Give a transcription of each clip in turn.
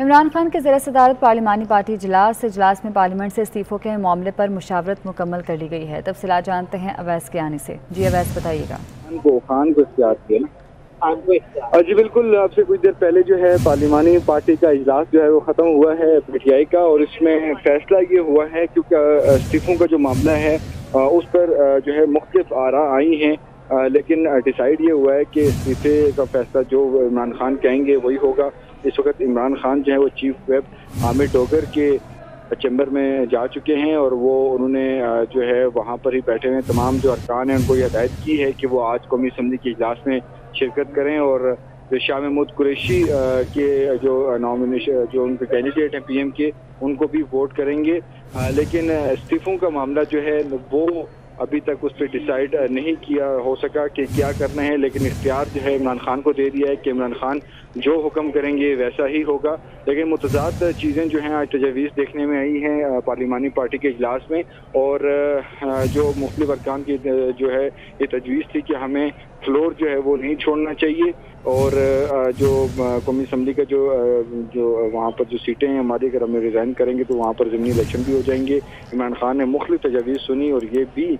इमरान खान के ज़र सदारत पार्लिमानी पार्टी इजलास इजलास में पार्लियामेंट से इस्तीफ़ों के मामले पर मुशावरत मुकम्मल कर ली गई है। तफसला जानते हैं अवैस के आने से। जी अवैस बताइएगा। खान को इख्तियार किया जी बिल्कुल आपसे कुछ देर पहले जो है पार्लिमानी पार्टी का इजलास जो है वो ख़त्म हुआ है पीटीआई का और इसमें फैसला ये हुआ है क्योंकि इस्तीफ़ों का जो मामला है उस पर जो है मुख्तफ आरा आई हैं लेकिन डिसाइड ये हुआ है कि इस्तीफे का फैसला जो इमरान खान कहेंगे वही होगा। इस वक्त इमरान खान जो है वो चीफ वेब आमिर डोगर के चैम्बर में जा चुके हैं और वो उन्होंने जो है वहाँ पर ही बैठे हुए तमाम जो अरकान हैं, उनको ये हदायत की है कि वो आज कौमी असम्बली के इजलास में शिरकत करें और जो शाह महमूद कुरैशी के जो नॉमिनेशन जो उनके कैंडिडेट हैं पीएम के, उनको भी वोट करेंगे। लेकिन इस्तीफ़ों का मामला जो है, वो अभी तक उस पर डिसाइड नहीं किया हो सका कि क्या करना है, लेकिन इख्तियार जो है इमरान खान को दे दिया है कि इमरान खान जो हुक्म करेंगे वैसा ही होगा। लेकिन मुतजाद चीज़ें जो हैं आज तजावीज़ देखने में आई हैं पार्लिमानी पार्टी के इजलास में, और जो मुख्तलिफ़ अरकान की जो है ये तजवीज़ थी कि हमें फ्लोर जो है वो नहीं छोड़ना चाहिए, और जो कौमी असम्बली का जो जो वहाँ पर जो सीटें हैं, हमारी अगर हमें रिज़ाइन करेंगे तो वहाँ पर ज़मीनी इलेक्शन भी हो जाएँगे। इमरान खान ने मुख्तु तजावीज़ सुनी और ये भी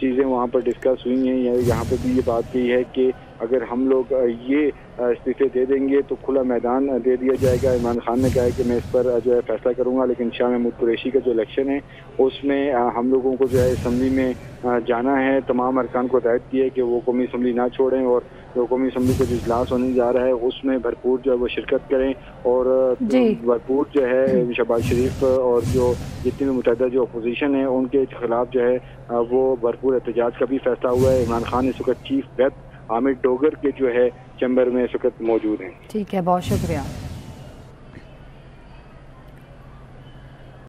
चीज़ें वहाँ पर डिस्कस हुई हैं। यहाँ पर भी ये बात कही है कि अगर हम लोग ये इस्तीफे दे देंगे तो खुला मैदान दे दिया जाएगा। इमरान खान ने कहा है कि मैं इस पर जो है फैसला करूँगा लेकिन शाह महमूद कुरैशी का जो इलेक्शन है उसमें हम लोगों को जो है इसम्बली में जाना है। तमाम अरकान को हदायत की है कि वो कौमी इसम्बली ना छोड़ें और जो कौमी इसम्बली का जो इजलास होने जा रहा है उसमें भरपूर जो है वो शिरकत करें और भरपूर जो है शहबाज शरीफ और जो जितने भी मुतहदा जो अपोजिशन है उनके खिलाफ जो है वो भरपूर एहतजाज का भी फैसला हुआ है। इमरान खान इस वक्त चीफ वेब, आमिर डोगर के जो है, चैम्बर में इस वक्त मौजूद हैं। ठीक है, बहुत शुक्रिया।